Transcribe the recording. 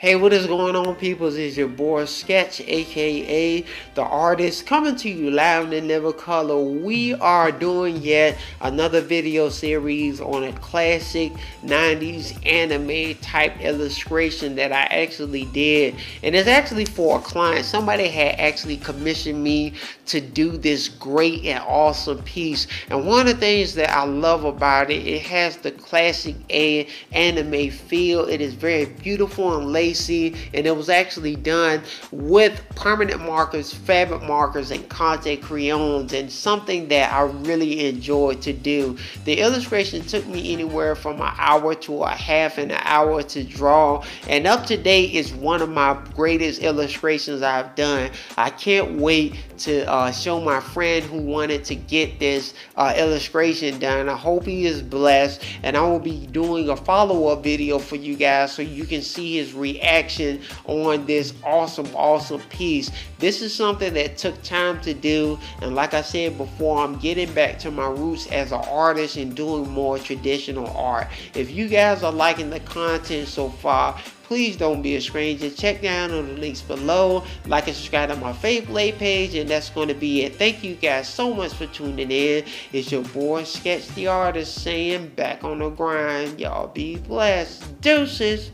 Hey, what is going on, peoples? It's your boy Sketch, aka the artist, coming to you live in never color. We are doing yet another video series on a classic 90s anime type illustration that I actually did, and it's actually for a client. Somebody had actually commissioned me to do this great and awesome piece. And one of the things that I love about it, it has the classic anime feel. It is very beautiful and laid and it was actually done with permanent markers, fabric markers, and Conte crayons, and something that I really enjoyed to do. The illustration took me anywhere from an hour to a half an hour to draw, and up to date is one of my greatest illustrations I've done. I can't wait to uh, show my friend who wanted to get this uh, illustration done. I hope he is blessed, and I will be doing a follow-up video for you guys so you can see his reaction reaction on this awesome, awesome piece. This is something that took time to do. And like I said before, I'm getting back to my roots as an artist and doing more traditional art. If you guys are liking the content so far, please don't be a stranger. Check down on the links below. Like and subscribe to my Faithblade page, and that's going to be it. Thank you guys so much for tuning in. It's your boy Sketch the Artist saying back on the grind. Y'all be blessed. Deuces.